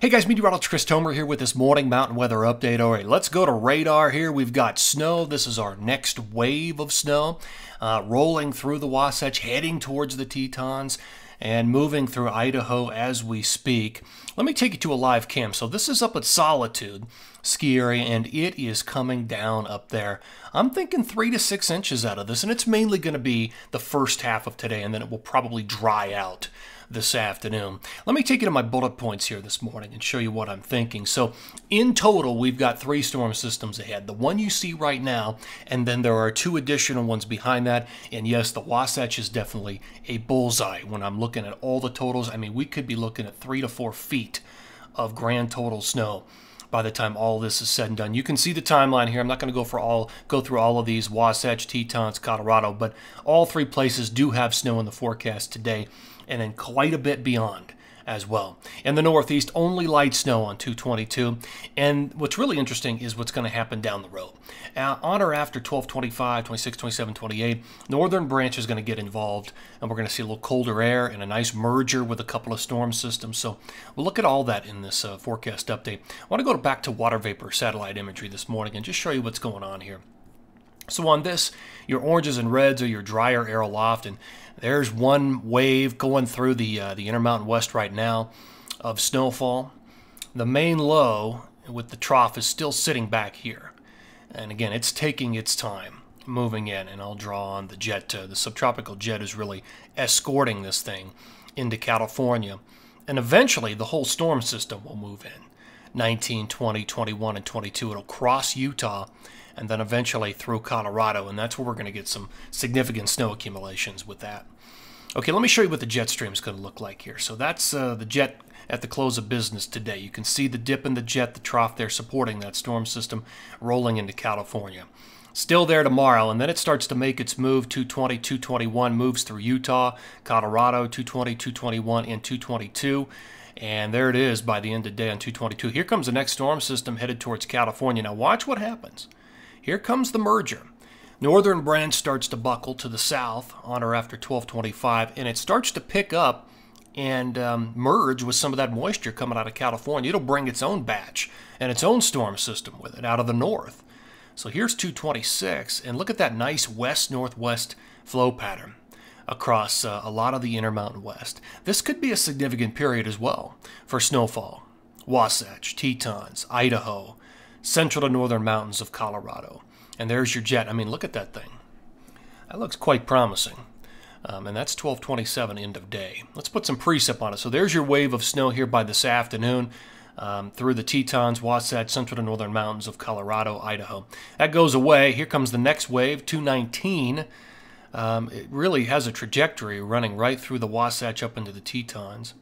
Hey guys, meteorologist Chris Tomer here with this morning mountain weather update. All right, let's go to radar here. We've got snow. This is our next wave of snow uh, rolling through the Wasatch, heading towards the Tetons and moving through Idaho as we speak. Let me take you to a live cam. So this is up at Solitude ski area and it is coming down up there. I'm thinking three to six inches out of this and it's mainly going to be the first half of today and then it will probably dry out this afternoon. Let me take you to my bullet points here this morning and show you what I'm thinking. So, in total, we've got three storm systems ahead. The one you see right now, and then there are two additional ones behind that. And yes, the Wasatch is definitely a bullseye when I'm looking at all the totals. I mean, we could be looking at three to four feet of grand total snow by the time all this is said and done. You can see the timeline here. I'm not going to go for all go through all of these Wasatch, Tetons, Colorado, but all three places do have snow in the forecast today and then quite a bit beyond as well. In the Northeast, only light snow on 222. And what's really interesting is what's going to happen down the road. Uh, on or after 12, 25, 26, 27, 28, northern branch is going to get involved, and we're going to see a little colder air and a nice merger with a couple of storm systems. So we'll look at all that in this uh, forecast update. I want to go back to water vapor satellite imagery this morning and just show you what's going on here. So on this, your oranges and reds are your drier air aloft, and there's one wave going through the uh, the Intermountain West right now of snowfall. The main low with the trough is still sitting back here, and again, it's taking its time moving in. And I'll draw on the jet. Uh, the subtropical jet is really escorting this thing into California, and eventually the whole storm system will move in. 19, 20, 21, and 22. It'll cross Utah and then eventually through Colorado, and that's where we're going to get some significant snow accumulations with that. Okay, let me show you what the jet stream is going to look like here. So that's uh, the jet at the close of business today. You can see the dip in the jet, the trough there supporting that storm system rolling into California. Still there tomorrow, and then it starts to make its move 220, 221, moves through Utah, Colorado, 220, 221, and 222. And there it is by the end of the day on 222. Here comes the next storm system headed towards California. Now, watch what happens. Here comes the merger. Northern branch starts to buckle to the south on or after 1225, and it starts to pick up and um, merge with some of that moisture coming out of California. It'll bring its own batch and its own storm system with it out of the north. So here's 226, and look at that nice west northwest flow pattern across uh, a lot of the Intermountain West. This could be a significant period as well for snowfall. Wasatch, Tetons, Idaho, central to northern mountains of Colorado. And there's your jet. I mean, look at that thing. That looks quite promising. Um, and that's 1227 end of day. Let's put some precip on it. So there's your wave of snow here by this afternoon um, through the Tetons, Wasatch, central to northern mountains of Colorado, Idaho. That goes away. Here comes the next wave, 219. Um, it really has a trajectory running right through the Wasatch up into the Tetons.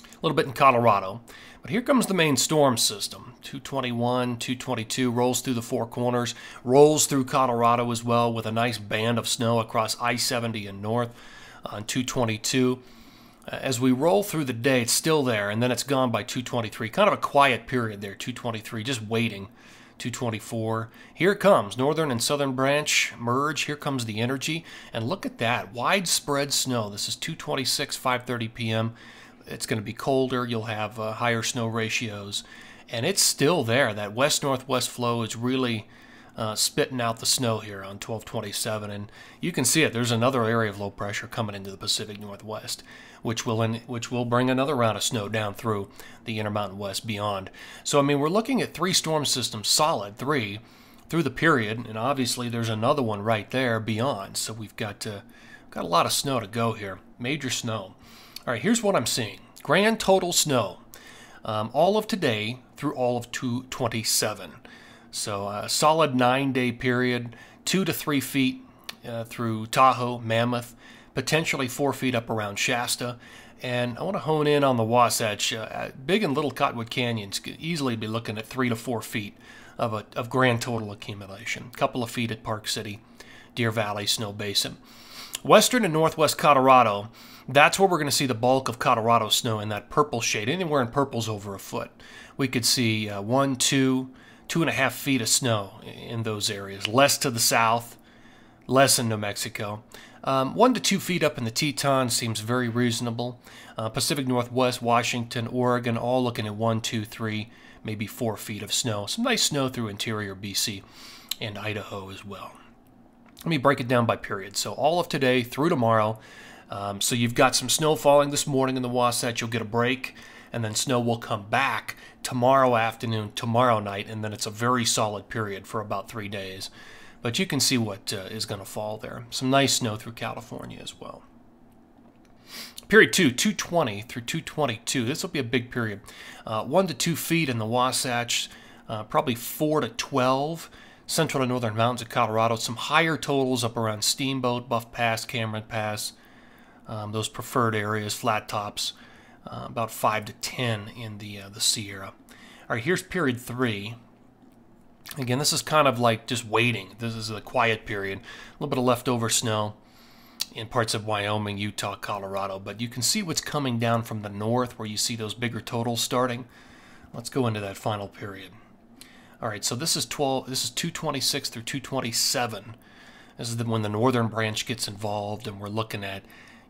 A little bit in Colorado. But here comes the main storm system. 221, 222 rolls through the four corners, rolls through Colorado as well with a nice band of snow across I 70 and north on 222. Uh, as we roll through the day, it's still there, and then it's gone by 223. Kind of a quiet period there, 223, just waiting. 224. Here comes, northern and southern branch merge. Here comes the energy, and look at that widespread snow. This is 226, 5:30 p.m. It's going to be colder. You'll have uh, higher snow ratios. And it's still there. That west northwest flow is really uh, spitting out the snow here on 1227. And you can see it. There's another area of low pressure coming into the Pacific Northwest, which will, in, which will bring another round of snow down through the Intermountain West beyond. So, I mean, we're looking at three storm systems, solid three, through the period. And obviously, there's another one right there beyond. So we've got, uh, got a lot of snow to go here, major snow. All right, here's what I'm seeing. Grand total snow, um, all of today through all of 227. So a solid nine-day period, two to three feet uh, through Tahoe, Mammoth, potentially four feet up around Shasta. And I want to hone in on the Wasatch. Uh, big and Little Cottonwood Canyons could easily be looking at three to four feet of, a, of grand total accumulation. A couple of feet at Park City, Deer Valley, Snowbasin. Western and northwest Colorado, that's where we're going to see the bulk of Colorado snow in that purple shade. Anywhere in purple's over a foot. We could see uh, one, two, two and a half feet of snow in those areas. Less to the south, less in New Mexico. Um, one to two feet up in the Tetons seems very reasonable. Uh, Pacific Northwest, Washington, Oregon, all looking at one, two, three, maybe four feet of snow. Some nice snow through interior BC and Idaho as well. Let me break it down by period. So all of today through tomorrow. Um, so you've got some snow falling this morning in the Wasatch. You'll get a break, and then snow will come back tomorrow afternoon, tomorrow night, and then it's a very solid period for about three days. But you can see what uh, is going to fall there. Some nice snow through California as well. Period 2, 220 through 222. This will be a big period. Uh, 1 to 2 feet in the Wasatch, uh, probably 4 to 12 central and northern mountains of Colorado. Some higher totals up around Steamboat, Buff Pass, Cameron Pass, um, those preferred areas, flat tops, uh, about 5 to 10 in the, uh, the Sierra. All right, here's period 3. Again, this is kind of like just waiting. This is a quiet period. A little bit of leftover snow in parts of Wyoming, Utah, Colorado. But you can see what's coming down from the north where you see those bigger totals starting. Let's go into that final period. All right, so this is 12. This is 226 through 227. This is the, when the northern branch gets involved, and we're looking at,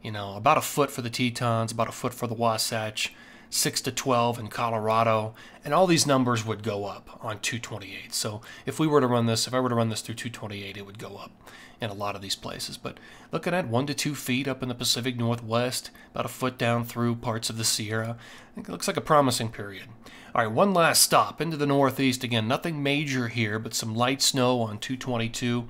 you know, about a foot for the Tetons, about a foot for the Wasatch, 6 to 12 in Colorado, and all these numbers would go up on 228. So if we were to run this, if I were to run this through 228, it would go up in a lot of these places. But looking at 1 to 2 feet up in the Pacific Northwest, about a foot down through parts of the Sierra, I think it looks like a promising period. All right, one last stop into the Northeast. Again, nothing major here, but some light snow on 222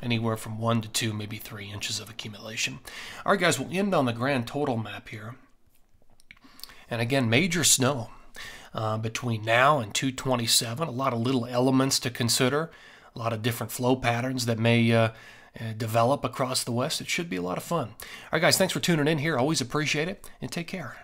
anywhere from 1 to 2, maybe 3 inches of accumulation. All right, guys, we'll end on the grand total map here. And again, major snow uh, between now and 227. A lot of little elements to consider, a lot of different flow patterns that may uh, uh, develop across the West. It should be a lot of fun. All right, guys, thanks for tuning in here. Always appreciate it, and take care.